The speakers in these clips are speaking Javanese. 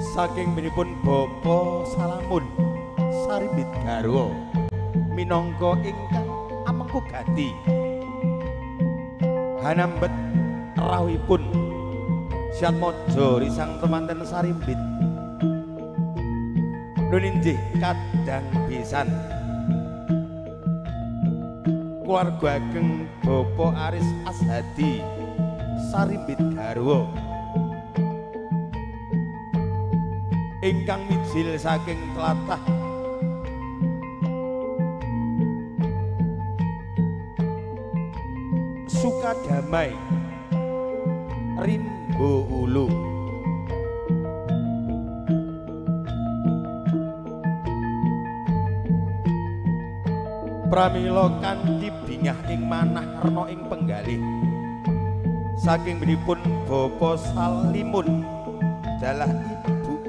saking minipun Bapa Salamun Sarimbit Garwa minangka ingkang amengku gati hanambet rawuhipun Syatmaja risang temanten Sarimbit. Nuninjih kadang pisan. Keluarga ageng Bapak Aris Ashadi Sarimbit Garwa ingkang mijil saking tlatah. Sukadamai. Rimbo Ulu. Pramila kanthi bingah ing manah rena ing penggalih saking menipun Bapa Salimun dalah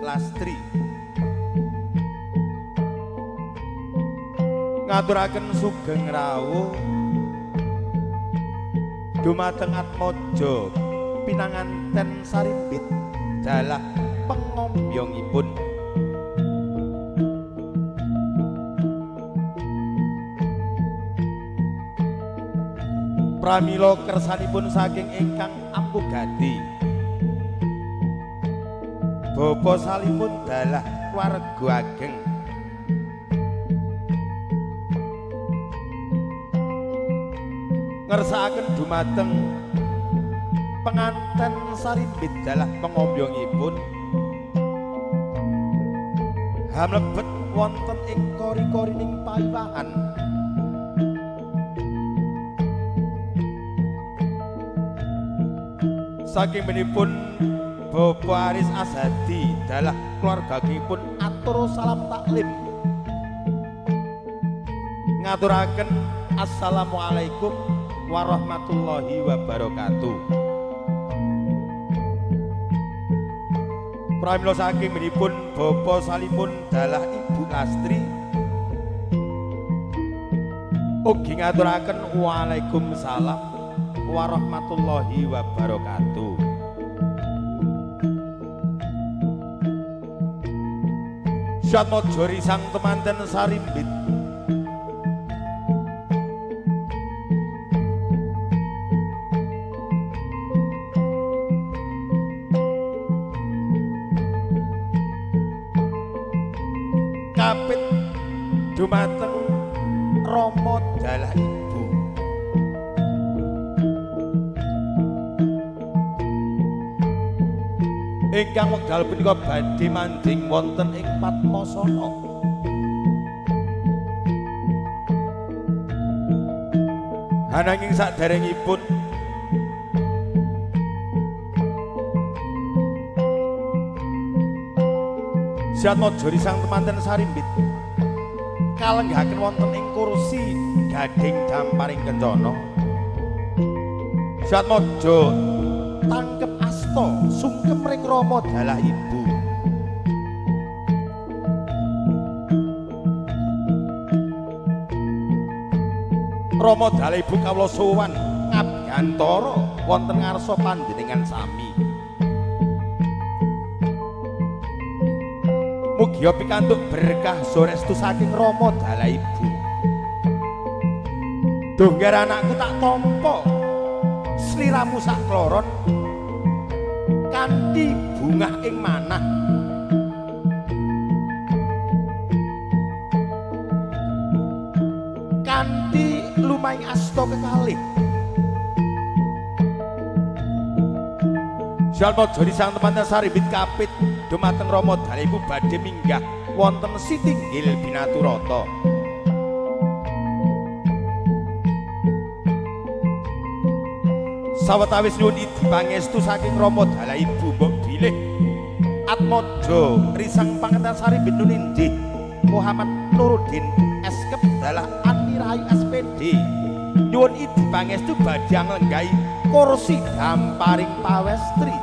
Lastri. Ngaturaken sugeng rawuh. Dumateng Atmaja pinanganten Sarimbit dalah pengombyongipun. Pramila kersanipun saking ingkang ampugati Bapa salipun dalah warga ageng. Ngersakaken dumateng penganten sarimbit dalah pengombyongipun hamlebet wonten ing kori-korining pawiwahan saking menipun Bapak Aris Azadi dalah keluarga pun atur salam taklim. Ngaturaken Assalamualaikum warahmatullahi wabarakatuh. Pramila saking menipun Bapak Salimun dalah Ibu Lastri Ugi ngaturaken Waalaikumsalam warahmatullahi wabarakatuh. Syatmojori sang temanten sarimbit. Kapit dumateng ingkang wekdal punika badhe mancing wonten ing Patmasana. Ananging saderengipun Syatmaja sang temanten sarimbit kalenggahaken wonten ing kursi gading damparing kencana. Syatmaja tangkep asta sungkem ring Rama dalah ibu. Rama dalah ibu kawula sowan ngabgantara wonten ngarsa panjenengan sami. Mugi pikantuk berkah sorestu saking Rama dalah ibu. Dongger anakku tak tampa sliramu sak kloron kanthi bungah ing manah. Kanthi lumaing asta kekalih. Jalma jari sang temanten saribit kapit dumateng Rama daliku badhe minggah wonten Sitinggil Binaturata sawetawis nyuwun idi pangestu saking Rama dalah ibu mbok bilih. Atmaja risang pangantasari binun injih Muhammad Nuruddin Eskep dalah Anirayu SPD nyuwun idi pangestu badhe nglenggahi kursi damparing pawestri.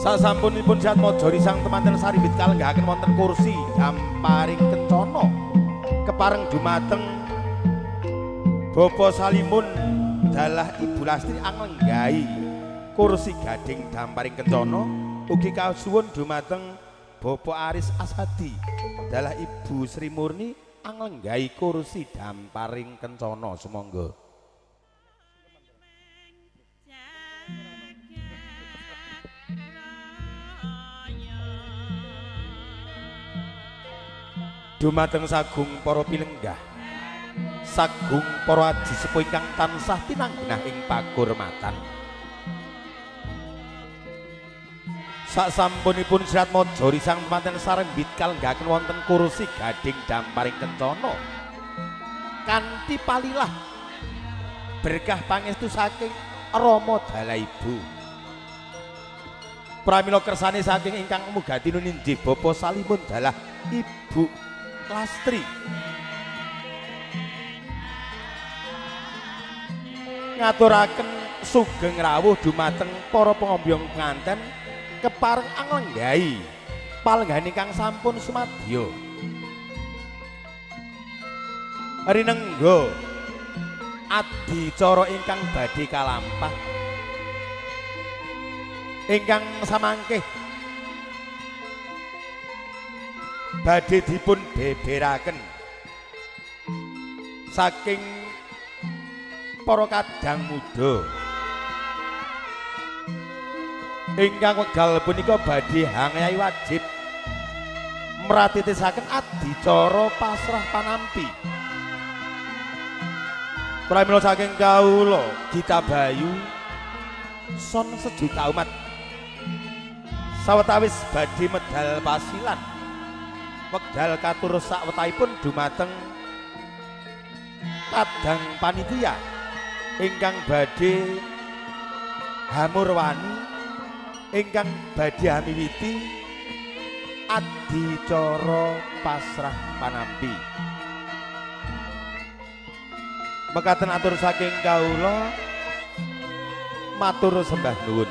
Sasampunipun Atmaja risang temanten saribit kalenggahaken wonten kursi damparing kencana. Kepareng dumateng Bapa Salimun dalah Ibu Lastri anglenggahi kursi gading damparing kencana ugi kasuwun dumateng Bapak Aris Asadi dalah Ibu Sri Murni anglenggahi kursi damparing kencana sumangga. Dumateng sagung para pilenggah sagung para aji sepuh ingkang tansah pinanggah ing pagurmatan. Sak sampunipun Sirat Maja risang manten sarembit kalenggaken wonten kursi gading damparing kencana. Kanthi palilah berkah pangestu saking Rama Dalaibu. Pramila kersane saking ingkang mugati nuninjih Bapa Salimun dalah Ibu Lastri. Ngaturaken sugeng rawuh dumateng para pengombyong penganten kepareng anglenggahi. Palenggahan ingkang sampun sumadya. Rinengga adicara ingkang badhe kalampah. Ingkang samangkih. Badhe dipun beberaken saking para kadang muda. Ingkang wekdal punika badhe hangyai wajib mratitisaken adicara pasrah panampi. Pramila saking kawula Gita Bayu son sejuta umat. Sawetawis badhe medal pasilan. Wekdal katur sak wetahipun dumateng kadang panitia ingkang badhe hamurwani ingkang badhe hamiwiti adicara pasrah panampi. Mekaten atur saking kawula matur sembah nuwun